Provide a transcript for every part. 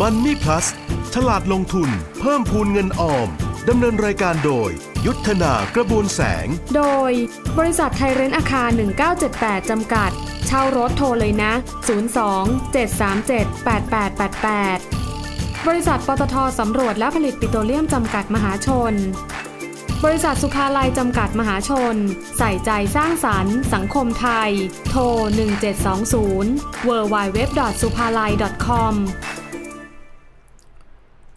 Money Plus ฉลาดลงทุน เพิ่มพูนเงินออม ดำเนินรายการโดย ยุทธนากระบวนแสง โดย บริษัทไทยเรนอาคาร 1978 จำกัด เช่ารถโทรเลยนะ 02 737 8888 บริษัทปตทสำรวจและผลิตปิโตรเลียมจำกัดมหาชน บริษัทสุขาลัยจำกัดมหาชน ใส่ใจสร้างสรรค์ สังคมไทย โทร 1720 w w w s u p a l a i com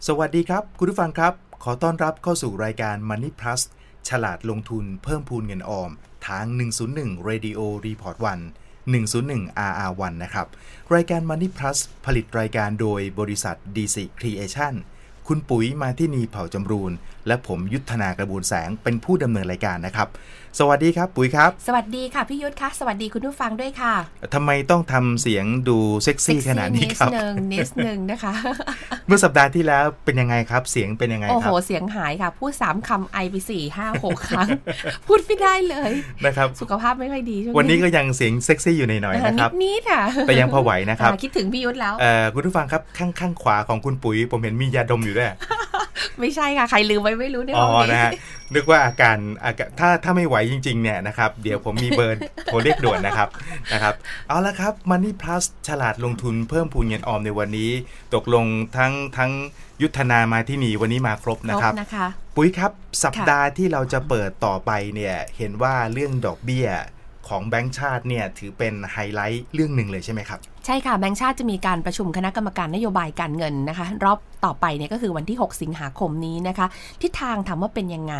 สวัสดีครับ คุณผู้ฟังครับ ขอต้อนรับเข้าสู่รายการ Money Plus ฉลาดลงทุนเพิ่มพูนเงินออม ทาง 101 Radio Report 1 101 RR1 นะครับ รายการ Money Plus ผลิตรายการโดยบริษัท DC Creation คุณปุ๋ยมาที่นีเผ่าจำรูน และผมยุทธนากระบูลแสงเป็นผู้ดำเนินรายการนะครับ สวัสดีครับปุ๋ยครับ สวัสดีค่ะพี่ยุทธคะสวัสดีคุณผู้ฟังด้วยค่ะทำไมต้องทำเสียงดูเซ็กซี่ขนาดนี้ครับนิดนึงนิดนึงนะคะ เมื่อสัปดาห์ที่แล้วเป็นยังไงครับ เสียงเป็นยังไงโอ้คโหรับเสียงหายค่ะ พูดสามคำไอไปสี่ห้าหกครั้ง พูดไม่ได้เลยนะครับสุขภาพไม่ค่อยดีช่วงวันนี้ก็ยังเสียงเซ็กซี่อยู่หน่อยๆนะครับนิดๆค่ะแต่ยังพอไหวนะครับอ่าคิดถึงพี่ยุทธแล้วเอ่อคุณผู้ฟังครับข้างข้างขวาของคุณปุ๋ย ผมเห็นมียาดมอยู่ด้วย ไม่ใช่ค่ะ ใครลืมไว้ไม่รู้ในอ๋ห้อองนี้นะฮะนึกว่าอาการอาการถ้าถ้าไม่ไหวจริง ๆ เนี่ยนะครับ เดี๋ยวผมมีเบอร์โทรเรียกด่วนนะครับนะครับ เอาละครับ Money Plus ฉลาดลงทุนเพิ่มพูนเงินออมในวันนี้ ตกลงทั้งทั้งยุทธนามาที่นี่วันนี้มาครบคนะรบครับนะคะ ปุ๋ยครับสัปดาห์ที่เราจะเปิดต่อไปเนี่ยเห็นว่าเรื่องดอกเบี้ย ของแบงก์ชาติเนี่ยถือเป็นไฮไลท์เรื่องหนึ่งเลยใช่ไหมครับ ใช่ค่ะแบงค์ชาติจะมีการประชุมคณะกรรมการนโยบายการเงินนะคะ รอบต่อไปเนี่ยก็คือวันที่ 6 สิงหาคมนี้นะคะ ทิศทางถามว่าเป็นยังไง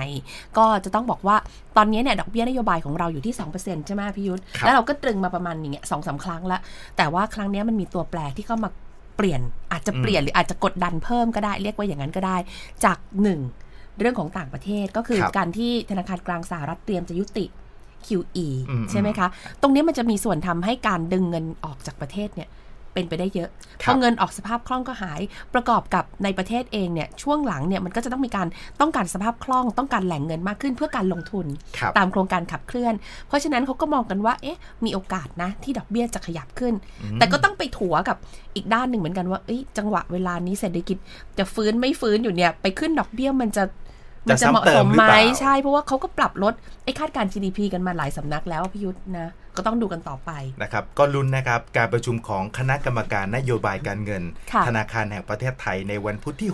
ก็จะต้องบอกว่าตอนนี้เนี่ยดอกเบี้ยนโยบายของเราอยู่ที่ 2%ใช่ไหมพี่ยุทธครับแล้วเราก็ตรึงมาประมาณอย่างเงี้ยสองสามครั้งแล้วแต่ว่าครั้งเนี้ยมันมีตัวแปรที่เข้ามาเปลี่ยนอาจจะเปลี่ยนหรืออาจจะกดดันเพิ่มก็ได้เรียกว่าอย่างนั้นก็ได้จากหนึ่งเรื่องของต่างประเทศก็คือครับการที่ธนาคารกลางสหรัฐเตรียมจะยุติ QE อืมใช่ไหมคะ ตรงนี้มันจะมีส่วนทำให้การดึงเงินออกจากประเทศเนี่ยเป็นไปได้เยอะคพรับอเงินออกสภาพคล่องก็หาย ประกอบกับในประเทศเองเนี่ยช่วงหลังเนี่ยมันก็จะต้องมีการต้องการสภาพคล่องต้องการแหล่งเงินมากขึ้นเพื่อการลงทุนครับตามโครงการขับเคลื่อน เพราะฉะนั้นเขาก็มองกันว่าเอ๊ะมีโอกาสนะที่ดอกเบี้ยจะขยับขึ้น แต่ก็ต้องไปถัวกับอีกด้านหนึ่งเหมือนกันว่าเอ้ยจังหวะเวลานี้เศรษฐกิจจะฟื้นไม่ฟื้นอยู่เนี่ยไปขึ้นดอกเบี้ยมันจะ มันจะเหมาะสมไหมจะซ้ำเติมหรือเปล่าใช่เพราะว่าเขาก็ปรับลดไอ้คาดการณ์ GDP กันมาหลายสำนักแล้วพี่ยุทธนะ ก็ต้องดูกันต่อไปนะครับ ก็ลุ้นนะครับการประชุมของคณะกรรมการนโยบายการเงินค่ะธนาคารแห่งประเทศไทยในวันพุธที่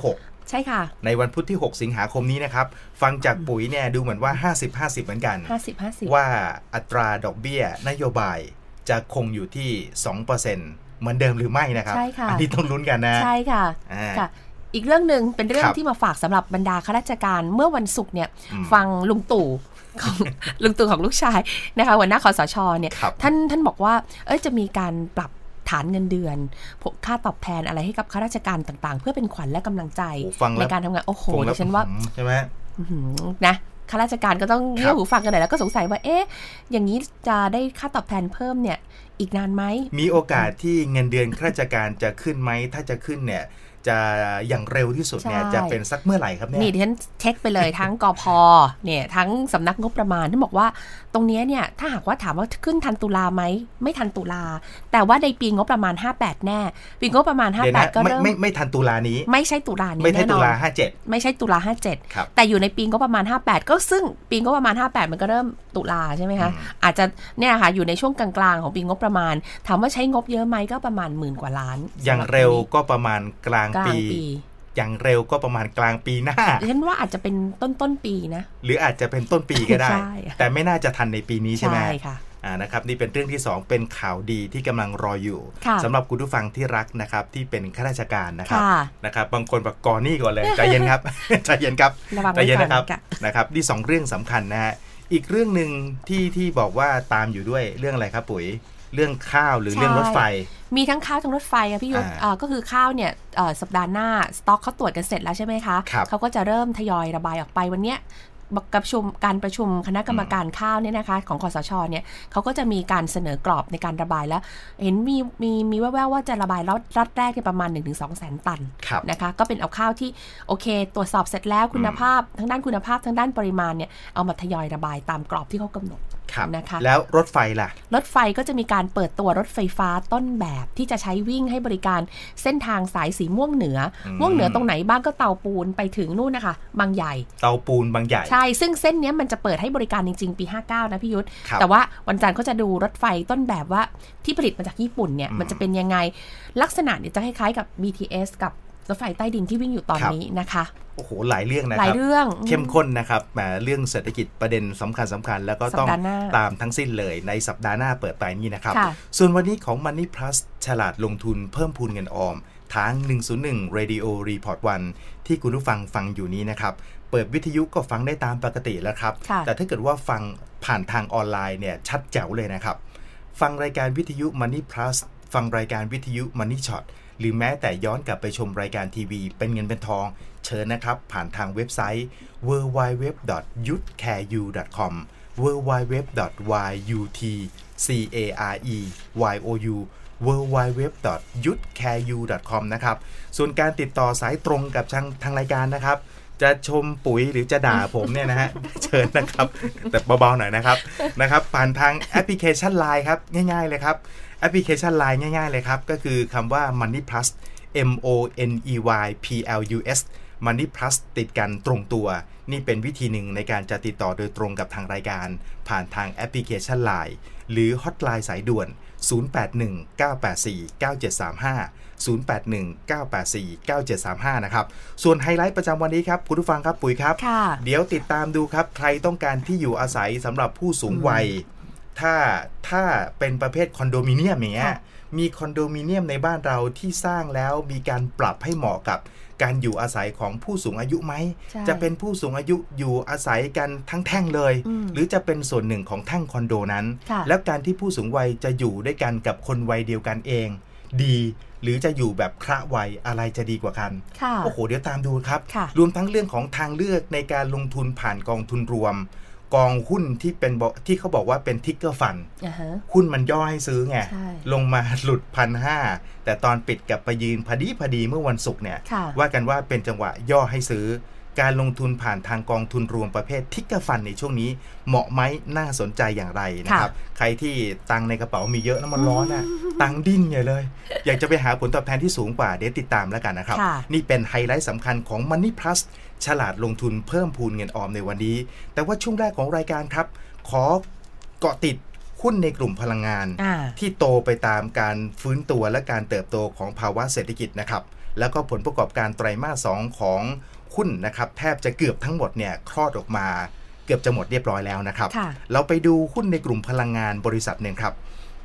ใช่ค่ะ6ในวันพุธที่ 6 สิงหาคมนี้นะครับ ฟังจากปุ๋ยเนี่ยดูเหมือนว่า 50-50 เหมือนกัน 50 50 ว่าอัตราดอกเบี้ยนโยบายจะคงอยู่ที่ 2%เหมือนเดิมหรือไม่นะครับ ใช่ค่ะ อันี้ต้องลุ้นกันนะ ใช่ค่ะอ่าค่ะ อีกเรื่องหนึ่งเป็นเรื่อคงรับที่มาฝากสำหรับบรรดาข้าราชการเมื่อวันศุกร์เนี่ยอืมฟังลุงตู่ของลุงตู่ของลูกชายนะคะหัวหน้าคอสชเนี่ยครับท่านท่านบอกว่าเอ้ยจะมีการปรับฐานเงินเดือนพวกค่าตอบแทนอะไรให้กับข้าราชการต่างๆ เพื่อเป็นขวัญและกำลังใจโอ้ฟังแล้วในการทำงานโอ้โหฟังแล้ดิฉันว่าอืมใช่ไหมอื้อหือนะข้าราชการก็ต้องเงี่ยหูฟังกันหน่อยแล้วก็สงสัยว่าเอ๊ะอย่างนี้จะได้ค่าตอบแทนเพิ่มเนี่ยอีกนานไหมมีโอกาสที่เงินเดือนข้าราชการจะขึ้นไหมถ้าจะขึ้นเนี่ย จะอย่างเร็วที่สุดเนี่ยใช่จะเป็นสักเมื่อไหร่ครับเนี่ยนี่ดิฉันเช็คไปเลยทั้งกอพเนี่ยทั้งสำนักงบประมาณท่านบอกว่าตรงเนี้ยเนี่ยถ้าหากว่าถามว่าขึ้นทันตุลาไหมไม่ทันตุลา แต่ว่าในปีงบประมาณ 58 แน่ ปีงบประมาณเดี๋ยวนะ58 ก็ไม่เริ่มไม่ไม่ทันตุลานี้ ไม่ใช่ตุลานี้ไม่ใช่แน่นตุอนลาห้าเจ็ดไม่ใช่ตุลาครับ57 แต่อยู่ในปีงบประมาณ 58 ก็ซึ่งปีงบประมาณ 58 มันก็เริ่มตุลาใช่ไหมคะอืมอาจจะเนี่ยค่ะอยู่ในช่วงกลางๆของปีงบประมาณ ถามว่าใช้งบเยอะไหมก็ประมาณหมื่นกว่าล้าน อย่างเร็วก็ประมาณกลางกลางปีปี อย่างเร็วก็ประมาณกลางปีหน้าดิฉันว่าอาจจะเป็นต้นต้นๆปีนะ หรืออาจจะเป็นต้นปีก็ได้ใช่แต่ไม่น่าจะทันในปีนี้ใช่ไหมค่ะอ่านะครับนี่เป็นเรื่องที่ 2 เป็นข่าวดีที่กำลังรออยู่ค่ะสำหรับคุณผู้ฟังที่รักนะครับที่เป็นข้าราชการนะครับค่ะนะครับบางคนบอกกอนี่ก่อนเลยใจเย็นครับใจเย็นครับระวังใจไว้เย็นก่อนนะครับค่ะนะครับนี่สองเรื่องสำคัญนะฮะอีกเรื่องหนึ่งที่ที่บอกว่าตามอยู่ด้วยเรื่องอะไรครับปุ๋ย เรื่องข้าวหรือเรื่องรถไฟ มีทั้งข้าวทั้งรถไฟอะพี่ยุทธอ่าเอ่อก็คือข้าวเนี่ยเอ่อสัปดาห์หน้า สต็อกเขาตรวจกันเสร็จแล้วใช่ไหมคะครับเขาก็จะเริ่มทยอยระบายออกไปวันเนี้ยกับประชุมการประชุมคณะกรรมการข้าวเนี่ยนะคะของคอสชเนี่ยเขาก็จะมีการเสนอกรอบในการระบายแล้ว เห็นมีมีมีแว่วๆว่าจะระบายรอดรอดแรกเนี่ยประมาณ 1-2แสนตันครับนะคะก็เป็นเอาข้าวที่โอเค ตรวจสอบเสร็จแล้วคุณภาพทั้งด้านคุณภาพทั้งด้านปริมาณเนี่ยเอามาทยอยระบายตามกรอบที่เขากำหนดครับนะคะแล้วรถไฟล่ะ รถไฟก็จะมีการเปิดตัวรถไฟฟ้าต้นแบบที่จะใช้วิ่งให้บริการเส้นทางสายสีม่วงเหนืออมม่วงเหนือตรงไหนบ้างก็เตาปูนไปถึงนู่นนะคะ บางใหญ่ เตาปูนบางใหญ่ ใช่ ซึ่งเส้นเนี้ยมันจะเปิดให้บริการจริงๆ ปี 59 นะพี่ยุทธครับแต่ว่าวันจันทร์เขาจะดูรถไฟต้นแบบว่าที่ผลิตมาจากญี่ปุ่นเนี่ยอืมมันจะเป็นยังไงลักษณะเนี่ยจะคล้ายๆกับ BTS กับ รถไฟใต้ดินที่วิ่งอยู่ตอนครับนี้นะคะโอ้โหหลายเรื่องนะหคลายรับเรื่องเข้มข้นนะครับแหมเรื่องเศรษฐกิจประเด็นสำคัญสำคัญ แล้วก็ต้องสัปดาห์หน้าตามทั้งสิ้นเลยในสัปดาห์หน้าเปิดไปนี่นะครับค่ะส่วนวันนี้ของ Money Plus ฉลาดลงทุนเพิ่มพูนเงินออมทาง 101 Radio Report 1 ที่คุณผู้ฟังฟังอยู่นี้นะครับ เปิดวิทยุก็ฟังได้ตามปกติแล้วครับค่ะแต่ถ้าเกิดว่าฟังผ่านทางออนไลน์เนี่ยชัดแจ๋วเลยนะครับ ฟังรายการวิทยุ Money Plus ฟังรายการวิทยุ Money Shot หรือแม้แต่ย้อนกลับไปชมรายการทีวี เป็นเงินเป็นทอง เชิญนะครับ ผ่านทางเว็บไซต์ www.yutcareu.com www.yutcareu www.yutcareu.com นะครับ ส่วนการติดต่อสายตรงกับทางทางรายการนะครับจะชมปุ๋ยหรือจะด่าผมเนี่ยนะฮะ เชิญนะครับ แต่เบาๆหน่อยนะครับนะครับผ่านทางแอปพลิเคชัน Line ครับ ง่ายๆเลยครับ แอปพลิเคชัน Line ง่าย ๆ เลยครับ ก็คือคำว่า Money Plus M O N E Y P L U S Money Plus ติดกันตรงตัว นี่เป็นวิธีหนึ่งในการจะติดต่อโดยตรงกับทางรายการ ผ่านทางแอปพลิเคชัน Line หรือฮอตไลน์สายด่วน 0819849735 0819849735 นะครับ ส่วนไฮไลท์ประจำวันนี้ครับ คุณผู้ฟังครับปุ๋ยครับค่ะเดี๋ยวติดตามดูครับ ใครต้องการที่อยู่อาศัยสำหรับผู้สูงวัย ถ้าถ้าเป็นประเภทคอนโดมิเนียมอย่างเงี้ยค่ะมีคอนโดมิเนียมในบ้านเราที่สร้างแล้วมีการปรับให้เหมาะกับการอยู่อาศัยของผู้สูงอายุไหมใช่จะเป็นผู้สูงอายุอยู่อาศัยกันทั้งแท่งเลยอืมหรือจะเป็นส่วนหนึ่งของแท่งคอนโดนั้นค่ะแล้วการที่ผู้สูงวัยจะอยู่ด้วยกันกับคนวัยเดียวกันเอง ดี หรือจะอยู่แบบคระวัยอะไรจะดีกว่ากันค่ะโอ้โห เดี๋ยวตามดูครับค่ะรวมทั้งเรื่องของทางเลือกในการลงทุนผ่านกองทุนรวม กองหุ้นที่เป็นบอกที่เขาบอกว่าเป็นทิกเกอร์ฟันอ่าฮะหุ้นมันย่อให้ซื้อไงใช่ลงมาหลุดพันห้าแต่ตอนปิดกลับไปยืนพอดีพอดีเมื่อวันศุกร์เนี่ยค่ะว่ากันว่าเป็นจังหวะย่อให้ซื้อ การลงทุนผ่านทางกองทุนรวมประเภท trigger fund ในช่วงนี้เหมาะไหมน่าสนใจอย่างไรนะครับ ใครที่ตังค์ในกระเป๋ามีเยอะแล้วมันร้อนอะตังค์ดิ้นใหญ่เลย อยากจะไปหาผลตอบแทนที่สูงกว่าเดี๋ยวติดตามแล้วกันนะครับค่ะนี่เป็นไฮไลท์สำคัญของ Money Plus ฉลาดลงทุนเพิ่มพูนเงินออมในวันนี้ แต่ว่าช่วงแรกของรายการครับ ขอเกาะติดหุ้นในกลุ่มพลังงานอ่าที่โตไปตามการฟื้นตัวและการเติบโตของภาวะเศรษฐกิจนะครับ แล้วก็ผลประกอบการไตรมาส2ของ หุ้นนะครับแทบจะเกือบทั้งหมดเนี่ยคลอดออกมาเกือบจะหมดเรียบร้อยแล้วนะครับค่ะเราไปดูหุ้นในกลุ่มพลังงานบริษัทหนึ่งครับ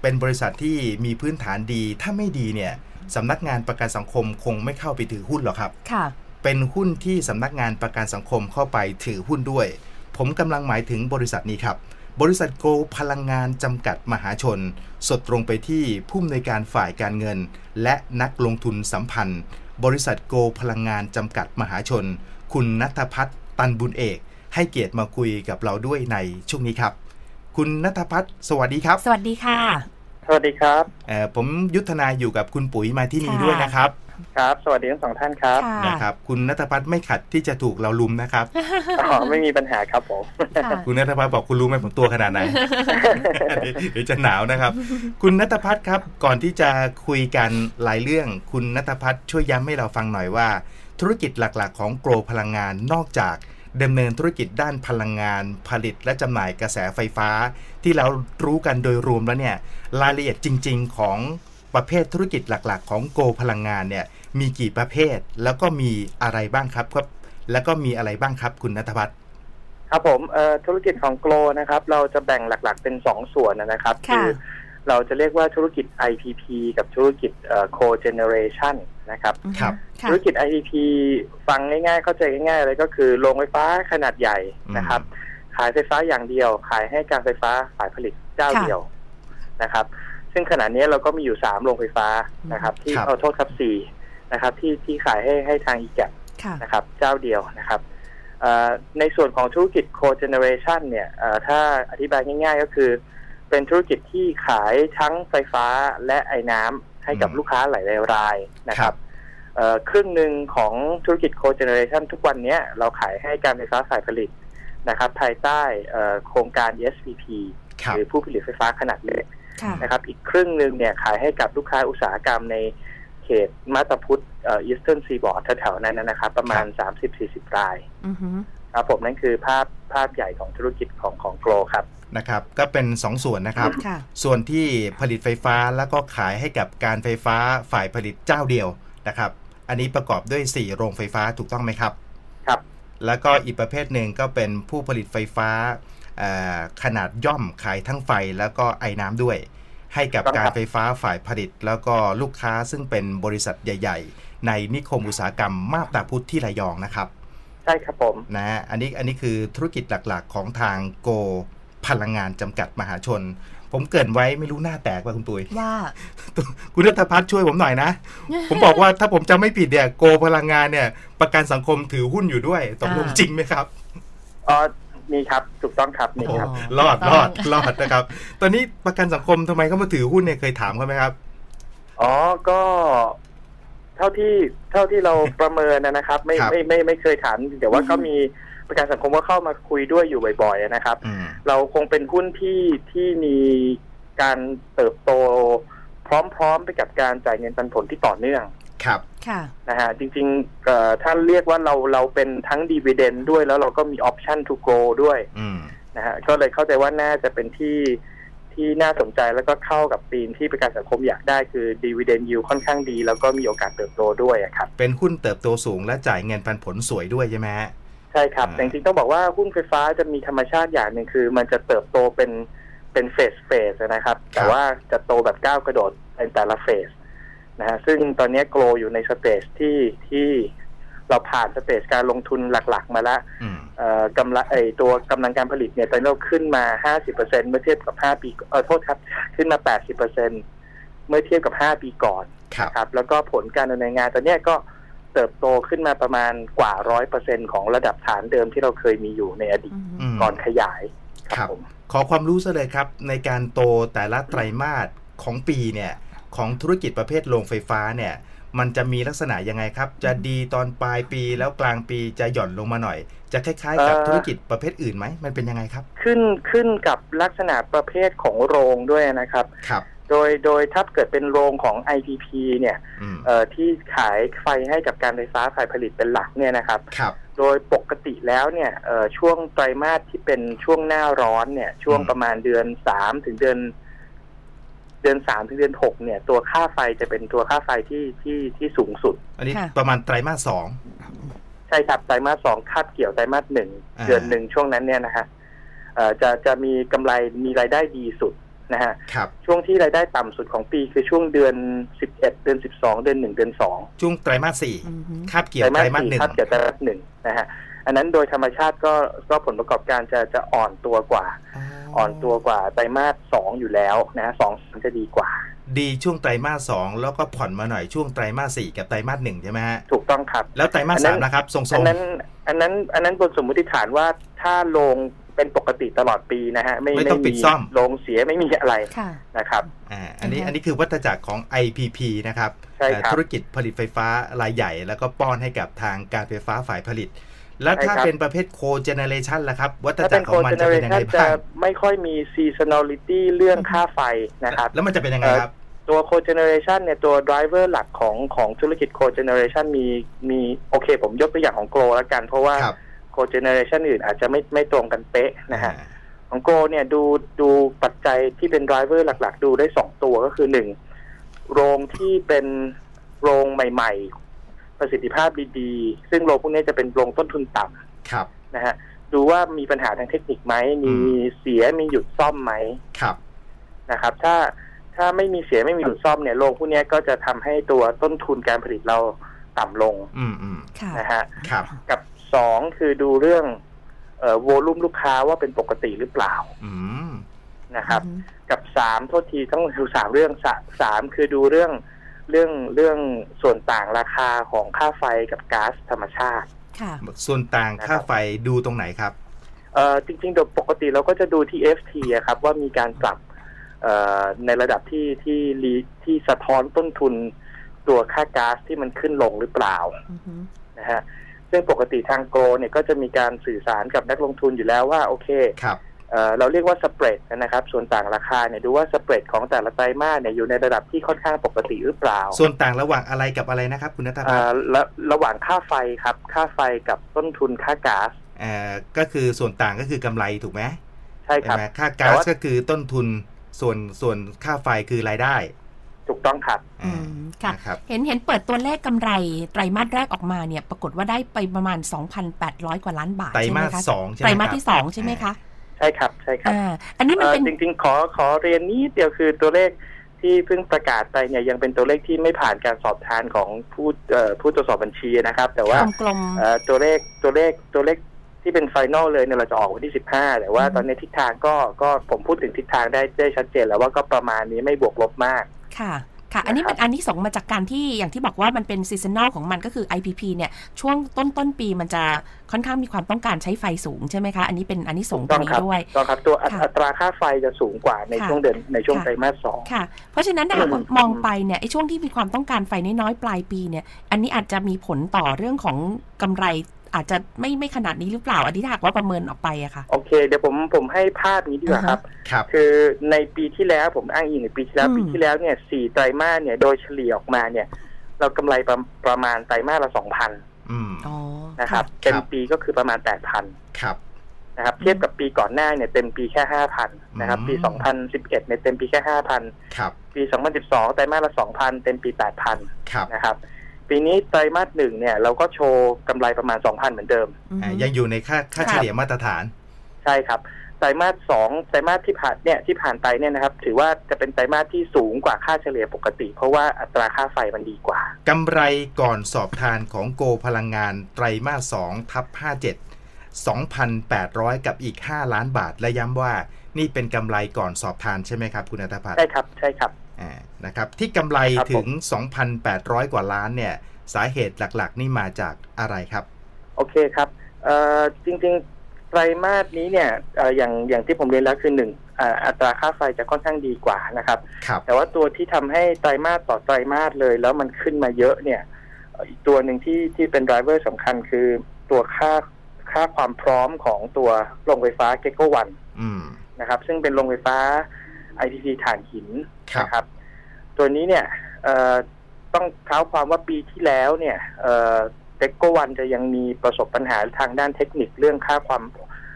เป็นบริษัทที่มีพื้นฐานดี ถ้าไม่ดีเนี่ยสำนักงานประกันสังคมคงไม่เข้าไปถือหุ้นหรอกครับ ค่ะ เป็นหุ้นที่สำนักงานประกันสังคมเข้าไปถือหุ้นด้วย ผมกำลังหมายถึงบริษัทนี้ครับ บริษัทโกลพลังงานจำกัดมหาชน สดตรงไปที่ผู้อำนวยการฝ่ายการเงิน และนักลงทุนสัมพันธ์ บริษัทโกลพลังงานจำกัดมหาชน คุณนัทพัฒน์ตันบุญเอก ให้เกียรติมาคุยกับเราด้วยในช่วงนี้ครับ คุณนัทพัฒน์สวัสดีครับ สวัสดีค่ะ สวัสดีครับเอ่อผมยุทธนาอยู่กับคุณปุ๋ยมาที่นี่ค่ะด้วยนะครับ ครับ สวัสดีทั้งสองท่านครับค่ะ นะครับคุณนัทพัฒน์ไม่ขัดที่จะถูกเราลุมนะครับ อ๋อไม่มีปัญหาครับผม ค่ะคุณนัทพัฒน์บอกคุณรู้ไหมผมตัวขนาดไหน เดี๋ยวจะหนาวนะครับ คุณนัทพัฒน์ครับก่อนที่จะคุยกันหลายเรื่อง คุณนัทพัฒน์ช่วยย้ำให้เราฟังหน่อยว่า ธุรกิจหลักๆ ของโกลพลังงานนอกจากดำเนินธุรกิจด้านพลังงาน ผลิตและจำหน่ายกระแสไฟฟ้า ที่เรารู้กันโดยรวมแล้วเนี่ยรายละเอียดจริง ๆ ของ ประเภทธุรกิจหลัก ๆ ของโกลพลังงานเนี่ยมีกี่ประเภท แล้วก็มีอะไรบ้างครับครับ แล้วก็มีอะไรบ้างครับคุณนัทพัฒน์ครับผมเอ่อธุรกิจของโกลนะครับ เราจะแบ่งหลักๆเป็นสองส่วนนะครับค่ะเราจะเรียกว่าธุรกิจ IPP กับธุรกิจเอ่อ co-generation นะครับครับค่ะธุรกิจ IPP ฟังง่ายๆ เข้าใจง่ายๆเลยก็คือโรงไฟฟ้าขนาดใหญ่นะครับ ขายไฟฟ้าอย่างเดียว ขายให้การไฟฟ้าฝ่ายผลิตเจ้าค่ะเดียวนะครับ ซึ่งขณะนี้เราก็มีอยู่สามโรงไฟฟ้านะครับ ที่ครับเอาโทษครับสี่นะครับ ที่ที่ขายให้ให้ทางอีแกค่ะนะครับ เจ้าเดียวนะครับเอ่อในส่วนของธุรกิจ co-generation เนี่ยเอ่อถ้าอธิบายง่าย ๆ ก็คือ เป็นธุรกิจที่ขายทั้งไฟฟ้าและไอ้น้ำให้กับอืมลูกค้าหลายๆรายนะคครัรับบเอ่อครึ่งหนึ่งของธุรกิจ co-generation ทุกวันเนี้ยเราขายให้การไฟฟ้าฝ่ายผลิตนะครับ ภายใต้เอ่อโครงการ SPP ครับหรือผู้ผลิตไฟฟ้าขนาดเล็กค่ะ นะครับอีกครึ่งหนึ่งเนี่ยขายให้กับลูกค้าอุตสาหกรรมในเขตมาตาพุทธเอ่ออีสเทิร์นซีบอร์ดแถวๆนั้นนะครับประมาณ 30-40 รายอือฮึครับผมนั่นคือภาพภาพใหญ่ของธุรกิจของของโกลครับนะครับก็เป็น 2 ส่วนนะครับค่ะส่วนที่ผลิตไฟฟ้าแล้วก็ขายให้กับการไฟฟ้าฝ่ายผลิตเจ้าเดียวนะครับ อันนี้ประกอบด้วย 4 โรงไฟฟ้าถูกต้องไหมครับ ครับ แล้วก็อีกประเภทหนึ่งก็เป็นผู้ผลิตไฟฟ้าเอ่อ ขนาดย่อมขายทั้งไฟแล้วก็ไอ้น้ำด้วย ให้กับต้องกาครัรบไฟฟ้าฝ่ายผลิต แล้วก็ลูกค้าซึ่งเป็นบริษัทใหญ่ ๆ ในนิคมอุตสาหกรรมมาบตาพุธที่ระยองนะครับ ใช่ครับผมนะฮะอันนี้อันนี้คือธุรกิจหลักๆ ของทางโกพลังงานจำกัดมหาชน ผมเกรินไว้ไม่รู้หน้าแตกว่าคุณปุยว่าคุณนัทพัฒน์ช่วยผมหน่อยนะ ผมบอกว่าถ้าผมจำไม่ผิดเนี่ยโกพลังงานเนี่ย ประกันสังคมถือหุ้นอยู่ด้วยตกลงอ่าจริงไหมครับอ๋อ มีครับถูกต้องครับมีโอ้ครับรอดถูกรต้อองดรอดนะครับ ตอนนี้ประกันสังคมทำไมเขามาถือหุ้นเนี่ยเคยถามเขาไหมครับ อ๋อก็ เท่าที่เท่าที่เราประเมินนะครับ ไม่ครับไม่ไม่ไม่เคยถามแต่ว่าก็มีประกันสังคมก็เข้ามาคุยด้วยอยู่บ่อย ๆ นะครับอืมเราคงเป็นหุ้นที่ที่มีการเติบโตพร้อมๆไปกับการจ่ายเงินปันผลที่ต่อเนื่อง ครับค่ะนะฮะจริงๆเอ่อถ้าเรียกว่าเราเราเป็นทั้ง dividend ด้วยแล้วเราก็มีออปชั n ทูโกรด้วยอืมนะฮะก็เลยเข้าใจว่าน่าจะเป็นที่ที่น่าสนใจแล้วก็เข้ากับธีมที่ประกันสังคมอยากได้คือดีเวเดนยิวค่อนข้างดี แล้วก็มีโอกาสเติบโตด้วยอะครับ เป็นหุ้นเติบโตสูงและจ่ายเงินปันผลสวยด้วยใช่ไหมฮะใช่ครับอ่าแต่จริงๆต้องบอกว่าหุ้นไฟฟ้าจะมีธรรมชาติอย่างหนึ่งคือ มันจะเติบโตเป็นเป็น phase phase นะครับ แต่ว่าจะโตแบบก้าวกระโดดเป็นแต่ละ phase นะฮะซึ่งตอนนี้โกลว์อยู่ใน stage ที่ที่เราผ่าน stage การลงทุนหลัก ๆ มาแล้วอืมเอ่อกำลังไอตัวกำลังการผลิตเนี่ยตอนนี้เราขึ้นมา 50%เมื่อเทียบกับ 5 ปีเออโทษครับ ขึ้นมา 80%เมื่อเทียบกับ 5 ปีก่อนครับครับแล้วก็ผลการดำเนินงานตอนเนี้ยก็เติบโตขึ้นมาประมาณกว่า100%ของระดับฐานเดิมที่เราเคยมีอยู่ในอดีตอือฮึอืมก่อนขยายครับผมขอความรู้ซะเลยครับ ในการโตแต่ละไตรมาสของปีเนี่ย ของธุรกิจประเภทโรงไฟฟ้าเนี่ยมันจะมีลักษณะยังไงครับ จะดีตอนปลายปีแล้วกลางปีจะหย่อนลงมาหน่อย จะคล้ายๆ กับเอ่อธุรกิจประเภทอื่นไหมมันเป็นยังไงครับ ขึ้นขึ้นกับลักษณะประเภทของโรงด้วยนะครับครับโดยโดยถ้าเกิดเป็นโรงของ IPP เนี่ยอืมเอ่อที่ขายไฟให้กับการไฟฟ้าฝ่ายผลิตเป็นหลักเนี่ยนะครับครับโดยปกติแล้วเนี่ยเอ่อช่วงไตรมาสที่เป็นช่วงหน้าร้อนเนี่ยช่วงอืมประมาณเดือนสามถึงเดือน เดือนสามถึงเดือนหกเนี่ย ตัวค่าไฟจะเป็นตัวค่าไฟที่ที่ที่สูงสุด อันนี้ค่ะ ประมาณไตรมาสสอง ใช่ครับไตรมาสสองคาบเกี่ยวไตรมาสหนึ่งอ่า เดือนหนึ่งช่วงนั้นเนี่ยนะฮะเอ่อจะจะมีกำไรมีรายได้ดีสุดนะฮะครับ ช่วงที่รายได้ต่ำสุดของปีคือช่วงเดือนสิบเอ็ดเดือนสิบสองเดือนหนึ่งเดือนสอง ช่วงไตรมาสสี่อือฮึคาบเกี่ยวไตรมาสหนึ่ง คาบเกี่ยวไตรมาสหนึ่งนะฮะอันนั้นโดยธรรมชาติก็ก็ผลประกอบการจะจะอ่อนตัวกว่า อ่ อนตัวกว่าไตรมาสสองอยู่แล้วนะฮะสองจะดีกว่า ดีช่วงไตรมาสสองแล้วก็ผ่อนมาหน่อยช่วงไตรมาสสี่กับไตรมาสหนึ่งใช่ไหมฮะถูกต้องครับ แล้วไตรมาสอันนั้สามนนะครับทรงอันๆนั้นอันนั้นอันนั้นบนสมมติฐานว่าถ้าโรงเป็นปกติตลอดปีนะฮะไม่ไม่ต้องปิดมีซ่อมโรงเสียไม่มีอะไรค่ะนะครับอ่าอันนี้อือฮะอันนี้คือวัฏจักรของ IPP นะครับใช่ครับเอ่อธุรกิจผลิตไฟฟ้ารายใหญ่ แล้วก็ป้อนให้กับทางการไฟฟ้าฝ่ายผลิต แล้วถ้าใช่ครับเป็นประเภทโคเจเนเรชันล่ะครับวัฏถ้าจัเป็กนรขโคองมันเจเนจะเรเป็นยังชัไงนบ้าจะงไม่ค่อยมีซีซันอลิตี้เรื่องค่าไฟนะครับ แล้วมันจะเป็นยังไงครับตัวโคเจเนเรชันเนี่ยตัว driver หลักของของธุรกิจโคเจเนเรชันมีมีโอเค ผมยกตัวอย่างของโกลแล้วกัน เพราะว่าครับโคเจเนเรชันอื่นอาจจะไม่ไม่ตรงกันเป๊ะนะฮะอ่าของโกลเนี่ยดูดูปัจจัยที่เป็น driver หลัก ๆ ดูได้สองตัวก็คือหนึ่งโรงที่เป็นโรงใหม่ ๆ ประสิทธิภาพดีๆ ซึ่งโรงพวกนี้จะเป็นโรงต้นทุนต่ำครับนะฮะดูว่ามีปัญหาทางเทคนิคไหมมีอืมเสียมีหยุดซ่อมไหมครับ นะครับ ถ้าถ้าไม่มีเสียไม่มีหยุดซ่อมเนี่ยโรงพวกเนี้ยก็จะทำให้ตัวต้นทุนการผลิตเราต่ำลงอืมอืมค่ะ นะฮะ ครับ กับสองคือดูเรื่องเอ่อโวลุ่มลูกค้าว่าเป็นปกติหรือเปล่าอืมนะครับอือฮึกับสามโทษทีต้องดูสามเรื่องสะสามคือดูเรื่อง เรื่องเรื่องส่วนต่างราคาของค่าไฟกับก๊าซธรรมชาติ ค่ะ ส่วนต่างนะครับค่าไฟดูตรงไหนครับเอ่อจริงๆโดยปกติเราก็จะดูที่ FT อะครับ ว่ามีการปรับเอ่อในระดับที่ที่รีที่สะท้อนต้นทุนตัวค่าก๊าซที่มันขึ้นลงหรือเปล่าอือฮึนะฮะซึ่งปกติทางโกลเนี่ยก็จะมีการสื่อสารกับนักลงทุนอยู่แล้วว่า โอเค ครับ เอ่อเราเรียกว่าสเปรดนะครับส่วนต่างราคาเนี่ยดูว่าสเปรดของแต่ละไตรมาสเนี่ยอยู่ในระดับที่ค่อนข้างปกติหรือเปล่า ส่วนต่างระหว่างอะไรกับอะไรนะครับ คุณนัทพัอ่าฒน์ระระหว่างค่าไฟครับ ค่าไฟกับต้นทุนค่าก๊าซเอ่อก็คือส่วนต่างก็คือกำไรถูกไหมใช่ครับไหมค่าแต่ก๊าซว่าก็คือต้นทุนส่วนส่วนค่าไฟคือรายได้ถูกต้องครับอือ่ามค่ะนะครับเห็นเห็นเปิดตัวเลขกำไรไตรมาสแรกออกมาเนี่ย ปรากฏว่าได้ไปประมาณ 2,800 กว่าล้านบาทไตรใช่ไหมามสคะสองใช่ไหมไตรมาสครับที่สองใช่ไหมคะใช่ครับใช่ครับอ่าอันนี้มันเอ่อเป็นจริง ๆ ขอขอเรียนนิดเดียวคือตัวเลขที่เพิ่งประกาศไปเนี่ยยังเป็นตัวเลขที่ไม่ผ่านการสอบทานของผู้เอ่อผู้ตรวจสอบบัญชีนะครับ แต่ว่ากลมเอ่อตัวเลขตัวเลขตัวเลขที่เป็นไฟนอลเลยเนี่ยเราจะออกวันที่15แต่ว่าอืมตอนนี้ทิศทางก็ก็ผมพูดถึงทิศทางได้ได้ชัดเจนแล้วว่าก็ประมาณนี้ไม่บวกลบมากๆ ค่ะค่ะ อันนี้มันอันนี้ส่งส์มาจากการที่อย่างที่บอกว่ามันเป็นซีซันอลของมันก็คือ IPP เนี่ย ช่วงต้นต้นปีมันจะค่อนข้างมีความต้องการใช้ไฟสูงใช่ไหมคะ อันนี้เป็นอันนี้ส่งส์ตรต้องงนี้ครับด้วยต้องครับตัวอัตค่ะอัตราค่าไฟจะสูงกว่าในค่ะช่วงเดือนในช่วงค่ะไตรมาสสองค่ะ เพราะฉะนั้นถ้าหากว่ามองไปเนี่ยไอ้ช่วงที่มีความต้องการไฟน้อยๆปลายปีเนี่ย อันนี้อาจจะมีผลต่อเรื่องของกำไร อาจจะไม่ไม่ขนาดนี้หรือเปล่า อันนี้ถ้าหากว่าประเมินออกไปอะค่ะ โอเค เดี๋ยวผมผมให้ภาพนี้ดีกว่าครับ ครับ คือในปีที่แล้วผมอ้างอิงในปีที่แล้วอืมปีที่แล้วเนี่ยสี่ไตรมาสเนี่ยโดยเฉลี่ยออกมาเนี่ย เรากำไรประประมาณไตรมาสละสองพันอืมอ๋อนะครับครับ เต็มปีก็คือประมาณแปดพันครับนะครับเทียบกับปีก่อนหน้าเนี่ยเต็มปีแค่ห้าพันนะครับอืมปีสองพันสิบเอ็ดเนี่ยเต็มปีแค่ห้าพันครับปีสองพันสิบสองไตรมาสละสองพันเต็มปีแปดพันครับนะครับ ปีนี้ไตรมาสหนึ่งเนี่ยเราก็โชว์กำไรประมาณสองพันเหมือนเดิมอืมอ่ายังอยู่ในค่าค่าค่ะเฉลี่ยมาตรฐาน ใช่ครับ ไตรมาสสองไตรมาสที่ผ่านเนี่ยที่ผ่านไปเนี่ยนะครับ ถือว่าจะเป็นไตรมาสที่สูงกว่าค่าเฉลี่ยปกติ เพราะว่าอัตราค่าไฟมันดีกว่า กำไรก่อนสอบทานของโกพลังงานไตรมาส2ทับ57 2,800 กับอีก 5 ล้านบาท และย้ำว่า นี่เป็นกำไรก่อนสอบทานใช่ไหมครับ คุณอัตพัฒน์ใช่ครับ ใช่ครับอ่า นะครับที่กำไรครับผมถึง 2,800 กว่าล้านเนี่ยสาเหตุหลักๆ นี่มาจากอะไรครับ โอเคครับเอ่อจริงๆไตรมาสนี้เนี่ยเอ่ออย่างอย่างที่ผมเรียนแล้วคือหนึ่งอ่าอัตราค่าไฟจะค่อนข้างดีกว่านะครับครับแต่ว่าตัวที่ทำให้ไตรมาสต่อไตรมาสเลย แล้วมันขึ้นมาเยอะเนี่ยเอ่ออีกตัวหนึ่งที่ที่เป็นไดรเวอร์สำคัญคือตัวค่าค่าความพร้อมของตัวโรงไฟฟ้าเกโกวันอืมนะครับ ซึ่งเป็นโรงไฟฟ้า IPP ถ่านหินครับนะครับ ตัวนี้เนี่ยเอ่อต้องเท้าความว่าปีที่แล้วเนี่ยเเกโกวันจะยังมีประสบปัญหาทางด้านเทคนิคเรื่องค่าความ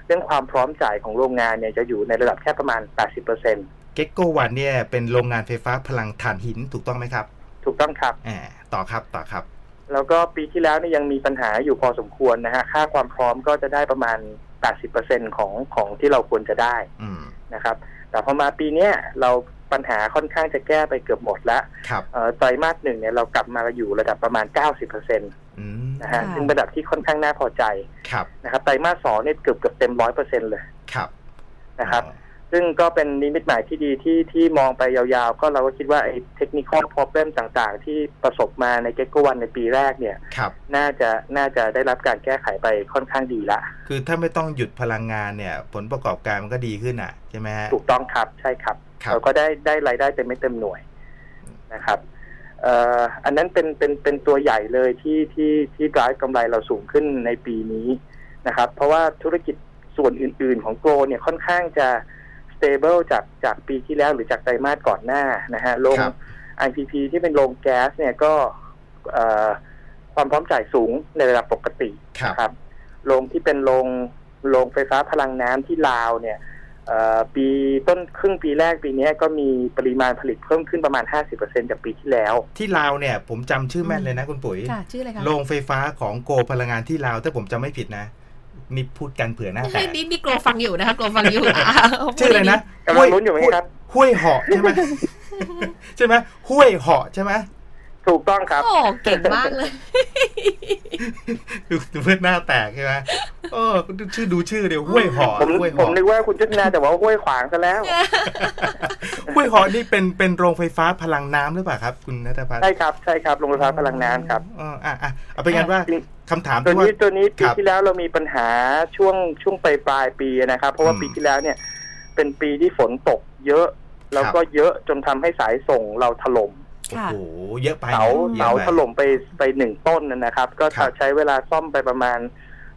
เรื่องความพร้อมจ่ายของโรงงานเนี่ยจะอยู่ในระดับแค่ประมาณ 80%เเก็กโกวันเนี่ยเป็นโรงงานไฟฟ้าพลังถ่านหินถูกต้องไหมครับ ถูกต้องครับอ่าต่อครับต่อครับ แล้วก็ปีที่แล้วเนี่ยยังมีปัญหาอยู่พอสมควรนะฮะค่าความพร้อมก็จะได้ประมาณ 80%ของของที่เราควรจะได้อืม นะครับ แต่พอมาปีเนี้ยเราปัญหาค่อนข้างจะแก้ไปเกือบหมดแล้วครับเอ่อไตรมาสหนึ่งเนี่ยเรากลับมาอยู่ระดับประมาณ 90%นอืมะฮะค่ะซึ่งเป็นระดับที่ค่อนข้างน่าพอใจครับนะครับไตรมาสสองเนี่ยเกือบเกือบเต็มร้อยเปอร์เซ็นเลยครับนะครับ ซึ่งก็เป็นนิมิตหมายที่ดีที่ที่มองไปยาวๆ ก็เราก็คิดว่าไอ้เทคนิคอลพ r o b l e m ต่างๆ ที่ประสบมาในเก g o วันในปีแรกเนี่ยครับน่าจะน่าจะได้รับการแก้ไขไปค่อนข้างดีละ คือถ้าไม่ต้องหยุดพลังงานเนี่ย ผลประกอบการมันก็ดีขึ้นอะใช่ไหมฮะถูกต้องครับใช่ครับครับเราก็ได้ได้รายได้เต็มไม่เต็มหน่วยนะครับเอ่ออันนั้นเป็นเป็นเป็นตัวใหญ่เลยที่ที่ที่ร้ายกำไรเราสูงขึ้นในปีนี้นะครับ เพราะว่าธุรกิจส่วนอื่น ๆ ของโกลเนี่ยค่อนข้างจะ stable จากจากปีที่แล้วหรือจากไตรมาสก่อนหน้านะฮะลง ครับ IPP ที่เป็นโรงแก๊สเนี่ยก็เอ่อความพร้อมจ่ายสูงในระดับปกติครับนะครับโรงที่เป็นโรงโรงไฟฟ้าพลังน้ำที่ลาวเนี่ยเอ่อปีต้นครึ่งปีแรกปีเนี้ยก็มีปริมาณผลิตเพิ่มขึ้นประมาณ 50%จากปีที่แล้ว ที่ลาวเนี่ยผมจำชื่อแม่นเลยนะคุณปุ๋ย ค่ะ ชื่ออะไรคะ โรงไฟฟ้าของโกพลังงานที่ลาวถ้าผมจำไม่ผิดนะ นี่พูดกันเผื่อหน้าแตนี่กนี่นี่กลัวฟังอยู่นะคะกลัวฟังอยู่ะชื่ออะไรนะกำลังลุ้นอยู่ไหมครับห้วยเหาะใช่ไหมใช่ไหมห้วยเหาะใช่ไหมถูกต้องครับโอ้เก่งมากเลยดูดูเพื่อนหน้าแตกใช่ไหมเออชื่อดูชื่อเดียวห้วยเหาะผมห้วยผมเหาะนึกว่าคุณจุดนาแต่ว่าห้วยขวางซะแล้วห้วยเหาะนี่เป็นเป็นโรงไฟฟ้าพลังน้ำหรือเปล่าครับ คุณนัทพัฒน์ใช่ครับใช่ครับโรงไฟฟ้าพลังน้ำครับอ๋ออะอะเอาเป็นกันว่าจริง คำถามตัวที่ว่านี้ตัวนี้ปีครับที่แล้วเรามีปัญหาช่วงช่วงปลายปลายปีนะครับ เพราะว่าอืมปีที่แล้วเนี่ยเป็นปีที่ฝนตกเยอะ แล้วครับก็เยอะจนทำให้สายส่งเราถล่มโอ้ค่ะโหเยอะไปเสาเยอะเสาไปถล่มไปไปหนึ่งต้นนะครับ ก็ครับใช้เวลาซ่อมไปประมาณ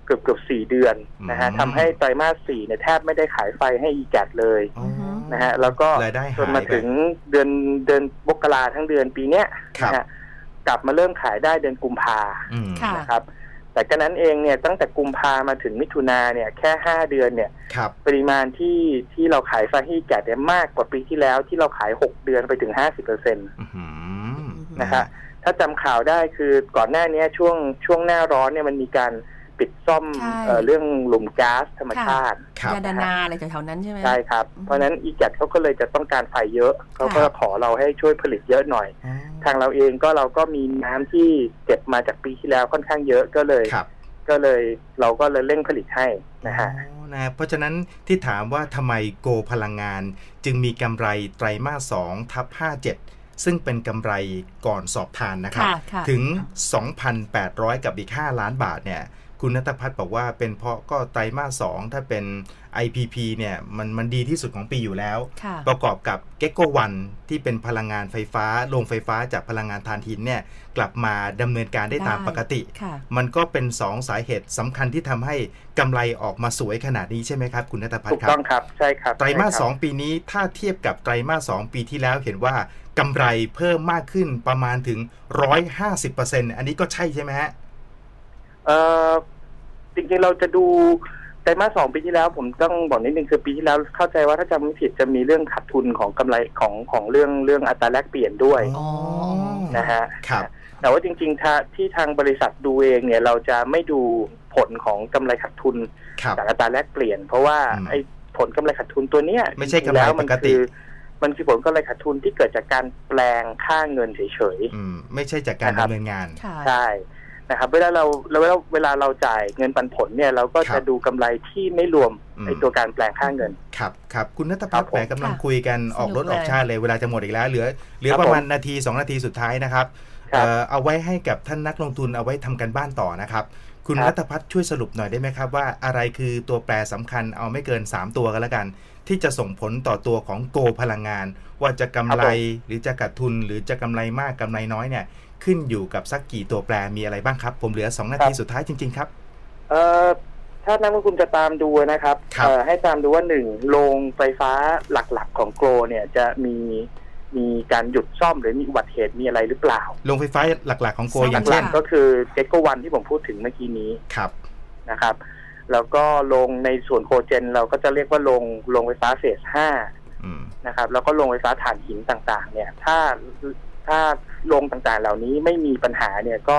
เกือบเกือบสี่เดือนนะฮะอืมทำให้ไตรมาสสี่เนี่ยแทบไม่ได้ขายไฟให้อีแกดเลยอ๋อนะฮะแล้วก็รายได้หายจนมาถึงเดือนเดือนมกราทั้งเดือนปีเนี้ยครับนะฮะกลับมาเริ่มขายได้เดือนกุมภาอืมค่ะนะครับ แต่ก็นั้นเองเนี่ยตั้งแต่กุมภามาถึงมิถุนาเนี่ยแค่ห้าเดือนเนี่ยครับปริมาณที่ที่เราขายไฟให้แกดเนี่ยมากกว่าปีที่แล้วที่เราขายหกเดือนไปถึงห้าสิบเปอร์เซ็นตอื้อหือนะฮะถ้าจำข่าวได้คือก่อนหน้านี้ช่วงช่วงหน้าร้อนเนี่ยมันมีการ ปิดซ่อมใช่ เอ่อเรื่องหลุมก๊าซธรรมชาติ ครับ ยาดานาอะไรแถวๆนั้นใช่ไหม ใช่ครับ อืมเพราะฉะนั้นอีแกดเขาก็เลยจะต้องการไฟเยอะเขาก็ค่ะ ขอเราให้ช่วยผลิตเยอะหน่อย อ๋อทางเราเองก็เราก็มีน้ำที่เก็บมาจากปีที่แล้วค่อนข้างเยอะก็เลย ครับก็เลยเราก็เลยเร่งผลิตให้นะฮะ อ๋อนะเพราะฉะนั้นที่ถามว่าทำไมโกพลังงาน จึงมีกำไรไตรมาส2ทับ57 ซึ่งเป็นกำไรก่อนสอบทานนะครับ ค่ะค่ะ ถึง 2,800 กับอีก 5 ล้านบาทเนี่ย คุณนัทพัฒน์บอกว่าเป็นเพราะก็ไตรมาส2ถ้าเป็น IPP เนี่ยมันมันดีที่สุดของปีอยู่แล้วค่ะประกอบกับเก c โกวันที่เป็นพลังงานไฟฟ้าโรงไฟฟ้าจากพลังงานถ่านหินเนี่ยกลับมาดำเนินการได้ตามได้ปกติค่ะมันก็เป็น 2 สาเหตุสำคัญที่ทำให้กำไรออกมาสวยขนาดนี้ใช่ไหมครับ คุณนัทพัฒถูน์กครัต้บองครับใช่ครับไตรมาสใช่คสบองปีนี้ถ้าเทียบกับไตรมาสสองปีที่แล้วเห็นว่ากำไรเพิ่มมากขึ้นประมาณถึง 150%อันนี้ก็ใช่ใช่ไหมฮะ เอ่อจริงๆเราจะดูไตรมาสสองปีที่แล้ว ผมต้องบอกนิดนึงคือปีที่แล้วเข้าใจว่าถ้าจำไม่ผิดจะมีเรื่องขาดทุนของกำไรของของเรื่องเรื่องอัตราแลกเปลี่ยนด้วยอ๋อนะฮะครับ แต่ว่าจริงๆถ้าที่ทางบริษัทดูเองเนี่ยเราจะไม่ดูผลของกำไรขาดทุนครับ จากอัตราแลกเปลี่ยน เพราะว่าอืม ไอ้ผลกำไรขาดทุนตัวเนี้ยไม่ใช่กำไรจงๆแล้วมัปกติคือมันคือผลกำไรขาดทุนที่เกิดจากการแปลงค่าเงินเฉย อืมไม่ใช่จากการนะครับ ดำเนินงาน ค่ะ ๆ ใช่ นะครับเวลาเราเวลาเวลาเราจ่ายเงินปันผลเนี่ยเราก็ครัจะบดูกำไรที่ไม่รวมอืมไอ้ตัวการแปลงค่าเงิน ครับครับคุณนัทครัพัฒบน์ผมแหมกำลังค่ะคุยกันออกรถสนุกเลยออกชาติเลยเวลาจะหมดอีกแล้ว เหลือเหลือครับประมาณผมนาที 2 นาทีสุดท้ายนะครับครับเอ่อเอาไว้ให้กับท่านนักลงทุนเอาไว้ทำกันบ้านต่อนะครับ คุณครับนัทพัฒน์ช่วยสรุปหน่อยได้ไหมครับว่าอะไรคือตัวแปรสำคัญเอาไม่เกิน 3 ตัวกันแล้วกัน ที่จะส่งผลต่อตัวของโกพลังงาน ว่าจะกำไรหรือจะขาดทุนหรือจะกำไรมากกำไรน้อยเนี่ย ขึ้นอยู่กับสักกี่ตัวแปรมีอะไรบ้างครับ ผมเหลือ 2 นาทีสุดท้ายจริง ๆ ครับเอ่อถ้านักลงทุนจะตามดูนะครับครับเอ่อให้ตามดูว่าหนึ่งโรงไฟฟ้าหลักๆของโกลเนี่ยจะมีมีการหยุดซ่อมหรือมีอุบัติเหตุมีอะไรหรือเปล่า โรงไฟฟ้าหลักๆของโกใช่อย่างหเช่ลันกๆก็คือเจโกวันที่ผมพูดถึงเมื่อกี้นี้ครับนะครับ แล้วก็โรงในส่วนโคเจน เราก็จะเรียกว่าโรงโรงไฟฟ้าเฟสห้าอืมนะครับ แล้วก็โรงไฟฟ้าถ่านหินต่างๆ เนี่ย ถ้า ถ้าโรงต่างๆ เหล่านี้ไม่มีปัญหาเนี่ยก็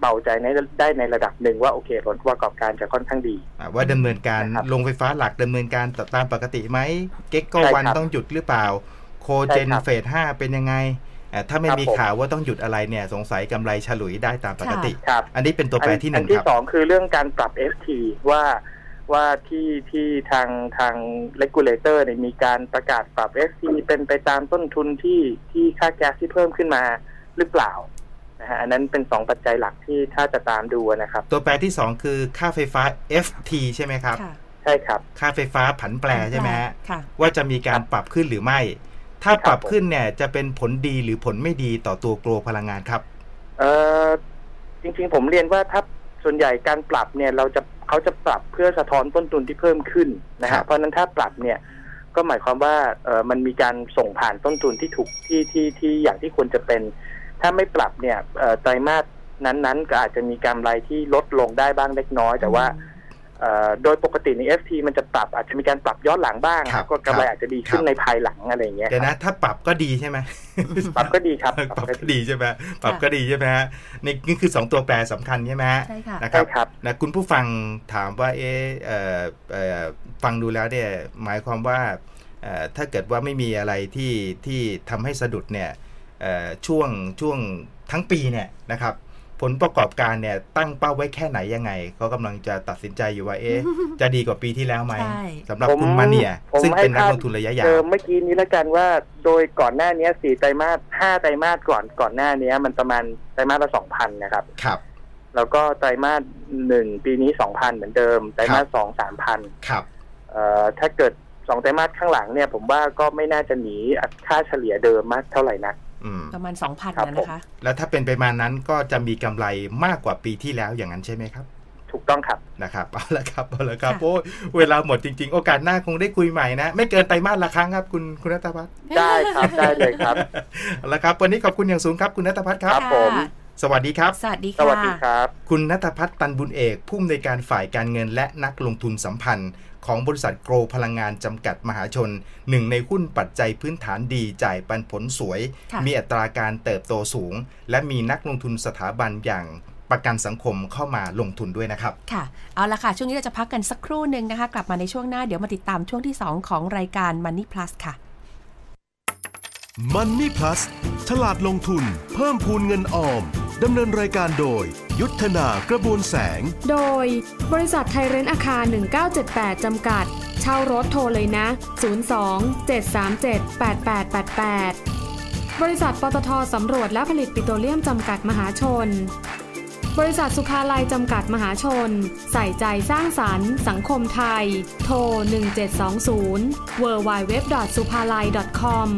เบาใจในได้ในระดับหนึ่งว่าโอเคผลประกอบการจะค่อนข้างดีอะว่าดำเนินการนะครับโรงไฟฟ้าหลักดำเนินการตามปกติไหมเก็กโกใช่วันครับต้องหยุดหรือเปล่า โคเจนใช่ครับเฟสห้าเป็นยังไงอะถ้าไม่ครับมีผมข่าวว่าต้องหยุดอะไรเนี่ยสงสัยกำไรฉลุยได้ตามปกติครับอันนี้เป็นตัวแปรที่หนึ่งอัคที่รับสองคือเรื่องการปรับ FT ว่า ว่าที่ที่ทางทาง regulator เนี่ยมีการประกาศปรับ FT เป็นไปตามต้นทุนที่ที่ค่าแก๊สที่เพิ่มขึ้นมาหรือเปล่านะฮะอันนั้นเป็นสองปัจจัยหลักที่ถ้าจะตามดูนะครับ ตัวแปรที่สองคือค่าไฟฟ้า FT ใช่ไหมครับค่ะใช่ครับ ค่าไฟฟ้าผันแปรใช่ไหมฮะค่ะว่าจะมีการปรับขึ้นหรือไม่ ถ้าครับปรับขึ้นเนี่ยจะเป็นผลดีหรือผลไม่ดีต่อตัวโกลพลังงานครับ เอ่อจริงๆผมเรียนว่าถ้า ส่วนใหญ่การปรับเนี่ยเราจะเขาจะปรับเพื่อสะท้อนต้นทุนที่เพิ่มขึ้นนะครัฮะบ เพราะฉะนั้นถ้าปรับเนี่ยก็หมายความว่าเออมันมีการส่งผ่านต้นทุนที่ถูกที่ที่ที่อย่างที่ควรจะเป็น ถ้าไม่ปรับเนี่ยเอ่อไตรมาสนั้นๆ ก็อาจจะมีกำไรที่ลดลงได้บ้างเล็กน้อย แต่ว่าเอ่อ โดยปกติใน FT มันจะปรับอาจจะมีการปรับย้อนหลังบ้างครับก็กำไรครับอาจจะดีขึ้ครันบในภายหลังอะไรอย่างเงี้ยเดี๋ยวคนะรับถ้าปรับก็ดีใช่ไหมปรับก็ดีครับปรับก็ดีใช่ไหมปรับก็ดีใช่ไหมฮะนี่นี่คือ 2 ตัวแปรสำคัญใช่ไหมฮะใช่ค่ะนะครัใช่บครับนะคุณผู้ฟังถามว่าเออเอ่อเอ่อฟังดูแล้วเนี่ยหมายความว่าเอ่อถ้าเกิดว่าไม่มีอะไรที่ที่ทำให้สะดุดเนี่ยเอ่อช่วงช่วงทั้งปีเนี่ยนะครับ ผลประกอบการเนี่ยตั้งเป้าไว้แค่ไหนยังไงเขากำลังจะตัดสินใจอยู่ว่าเอ๊ะจะดีกว่าปีที่แล้วไหมใช่สำหรับผมคุณมาเนียผมซึ่งเป็นให้นักภาพลงทุนระยะยาเจวอเมื่อกี้นี้แล้วกันว่าโดยก่อนหน้านี้สี่ไตรมาสห้าไตรมาสก่อนก่อนหน้านี้มันประมาณไตรมาสละสองพันนะครับครับ แล้วก็ไตรมาสหนึ่งปีนี้สองพันเหมือนเดิมไตรมาสสองสามพันครับเอ่อถ้าเกิดสองไตรมาสข้างหลังเนี่ยผมว่าก็ไม่น่าจะหนีอัตราค่าเฉลี่ยเดิมมากเท่าไหร่นักอืม ประมาณสองพันครับนะคะ แล้วถ้าเป็นไปมานั้นก็จะมีกำไรมากกว่าปีที่แล้วอย่างนั้นใช่ไหมครับ ถูกต้องครับนะครับเอาละครับเอาละครับค่ะโอ้เวลาหมดจริง ๆ โอกาสหน้าคงได้คุยใหม่นะ ไม่เกินไตรมาสละครั้งครับ คุณคุณนัทพัฒน์ได้ครับได้เลยครับเอาละครับ วันนี้ขอบคุณอย่างสูงครับคุณนัทพัฒน์ครับครับผมสวัสดีครับ สวัสดีสค่ะวัสดีครับ คุณนัทพัฒน์ตันบุญเอก ผู้อำนวยการฝ่ายการเงินและนักลงทุนสัมพันธ์ ของบริษัทโกลพลังงานจำกัดมหาชน หนึ่งในหุ้นปัจจัยพื้นฐานดีจ่ายปันผลสวยค่ะมีอัตราการเติบโตสูง และมีนักลงทุนสถาบันอย่างประกันสังคมเข้ามาลงทุนด้วยนะครับ ค่ะ เอาละค่ะ ช่วงนี้เราจะพักกันสักครู่หนึ่งนะคะ กลับมาในช่วงหน้าเดี๋ยวมาติดตามช่วงที่ 2 ของรายการ Money Plus ค่ะ Money Plus ฉลาดลงทุน เพิ่มพูนเงินออม ดำเนินรายการโดย ยุทธนากระบวนแสง โดย บริษัทไทยเรนท์อาคาร 1978 จำกัด เช่ารถโทรเลยนะ 02 737 8888 บริษัทปตทสำรวจและผลิตปิโตรเลียมจำกัดมหาชน บริษัทสุขาลัยจำกัดมหาชน ใส่ใจสร้างสรรค์ สังคมไทย โทร 1720 w w w s u p a l a i c o m